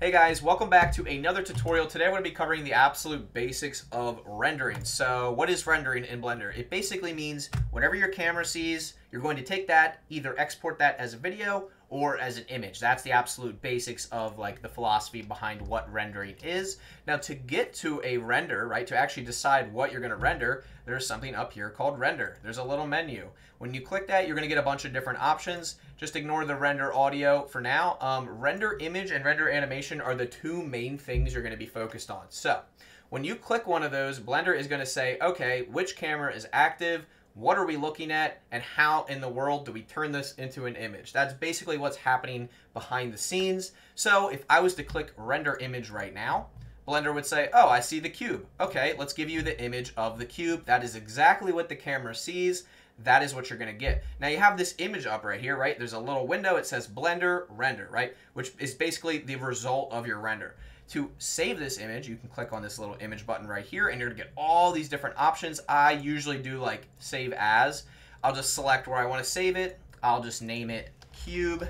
Hey guys, welcome back to another tutorial. Today I'm going to be covering the absolute basics of rendering. So what is rendering in Blender? It basically means whatever your camera sees, you're going to take that, either export that as a video or as an image. That's the absolute basics of like the philosophy behind what rendering is. Now to get to a render, right, to actually decide what you're going to render, there's something up here called render. There's a little menu. When you click that, you're going to get a bunch of different options. Just ignore the render audio for now. Um, render image and render animation are the two main things you're going to be focused on. So when you click one of those, Blender is going to say, okay, which camera is active, what are we looking at, and how in the world do we turn this into an image? That's basically what's happening behind the scenes. So if I was to click render image right now, Blender would say, oh, I see the cube. Okay, let's give you the image of the cube. That is exactly what the camera sees. That is what you're going to get. Now you have this image up right here, right? There's a little window. It says Blender Render, right? Which is basically the result of your render. To save this image, you can click on this little image button right here and you're gonna get all these different options. I usually do like save as. I'll just select where I wanna save it. I'll just name it cube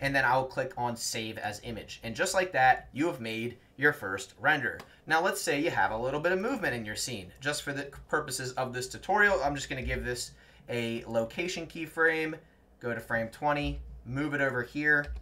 and then I'll click on save as image. And just like that, you have made your first render. Now let's say you have a little bit of movement in your scene. Just for the purposes of this tutorial, I'm just gonna give this a location keyframe, go to frame 20, move it over here,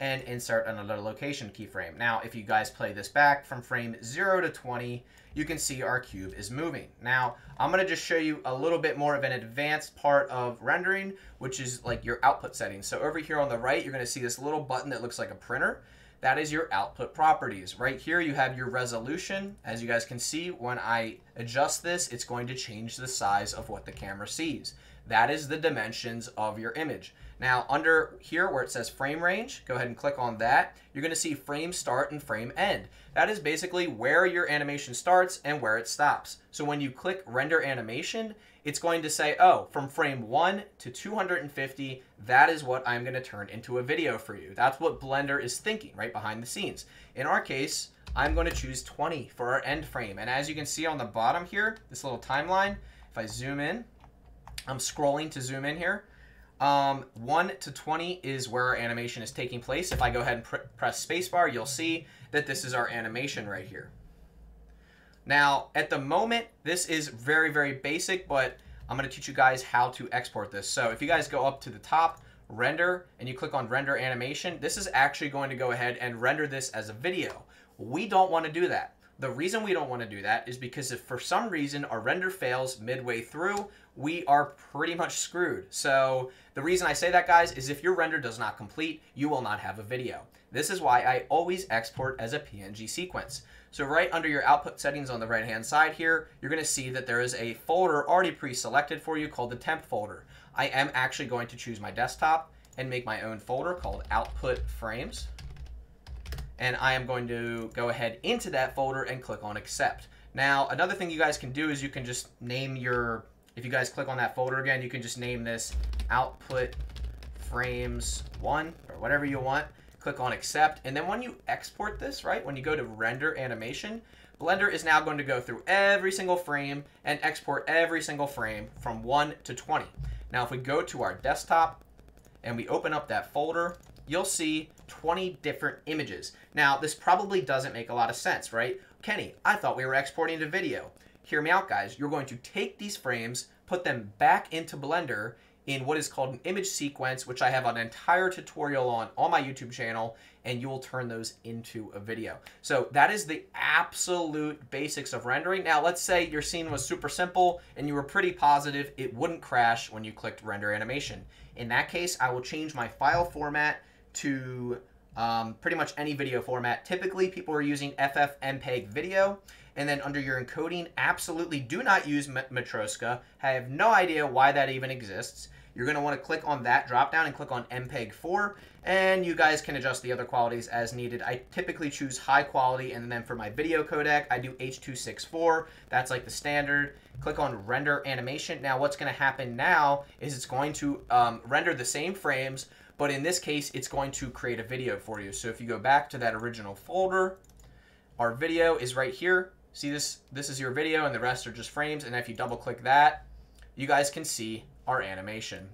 and insert another location keyframe. Now, if you guys play this back from frame 0 to 20, you can see our cube is moving. Now, I'm going to just show you a little bit more of an advanced part of rendering, which is like your output settings. So over here on the right, you're going to see this little button that looks like a printer. That is your output properties. Right here, you have your resolution. As you guys can see, when I adjust this, it's going to change the size of what the camera sees. That is the dimensions of your image. Now, under here where it says frame range, go ahead and click on that. You're going to see frame start and frame end. That is basically where your animation starts and where it stops. So when you click render animation, it's going to say, oh, from frame 1 to 250, that is what I'm going to turn into a video for you. That's what Blender is thinking right behind the scenes. In our case, I'm going to choose 20 for our end frame. And as you can see on the bottom here, this little timeline, if I zoom in, I'm scrolling to zoom in here. Um, 1 to 20 is where our animation is taking place. If I go ahead and pr press spacebar, you'll see that this is our animation right here. Now, at the moment, this is very, very basic, but I'm going to teach you guys how to export this. So if you guys go up to the top, render, and you click on render animation, this is actually going to go ahead and render this as a video. We don't want to do that. The reason we don't want to do that is because if for some reason our render fails midway through, we are pretty much screwed. So the reason I say that, guys, is if your render does not complete, you will not have a video. This is why I always export as a PNG sequence. So right under your output settings on the right hand side here, you're going to see that there is a folder already pre-selected for you called the temp folder. I am actually going to choose my desktop and make my own folder called output frames and I am going to go ahead into that folder and click on accept. Now, another thing you guys can do is you can just name your, if you guys click on that folder again, you can just name this output frames one or whatever you want. Click on accept. And then when you export this, right, when you go to render animation, Blender is now going to go through every single frame and export every single frame from 1 to 20. Now, if we go to our desktop and we open up that folder, you'll see 20 different images. Now, this probably doesn't make a lot of sense, right? Kenny, I thought we were exporting to video. Hear me out, guys. You're going to take these frames, put them back into Blender in what is called an image sequence, which I have an entire tutorial on on my YouTube channel, and you will turn those into a video. So that is the absolute basics of rendering. Now, let's say your scene was super simple and you were pretty positive it wouldn't crash when you clicked render animation. In that case, I will change my file format to um, pretty much any video format. Typically, people are using FFmpeg video. And then under your encoding, absolutely do not use Matroska. I have no idea why that even exists. You're going to want to click on that drop down and click on MPEG 4 and you guys can adjust the other qualities as needed. I typically choose high quality and then for my video codec I do H.264. That's like the standard. Click on render animation. Now what's going to happen now is it's going to um, render the same frames but in this case, it's going to create a video for you. So if you go back to that original folder, our video is right here. See this? This is your video and the rest are just frames. And if you double click that, you guys can see our animation.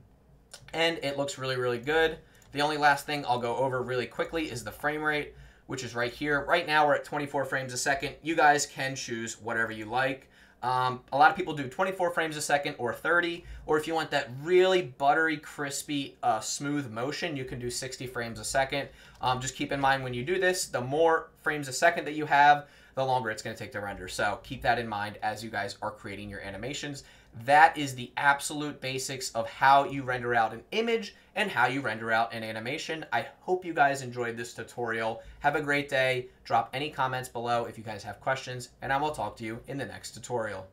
And it looks really, really good. The only last thing I'll go over really quickly is the frame rate. Which is right here. Right now we're at 24 frames a second. You guys can choose whatever you like. Um, a lot of people do 24 frames a second or 30, or if you want that really buttery, crispy, uh, smooth motion, you can do 60 frames a second. Um, just keep in mind when you do this, the more frames a second that you have, the longer it's going to take to render. So keep that in mind as you guys are creating your animations. That is the absolute basics of how you render out an image and how you render out an animation. I hope you guys enjoyed this tutorial. Have a great day. Drop any comments below if you guys have questions, and I will talk to you in the next tutorial.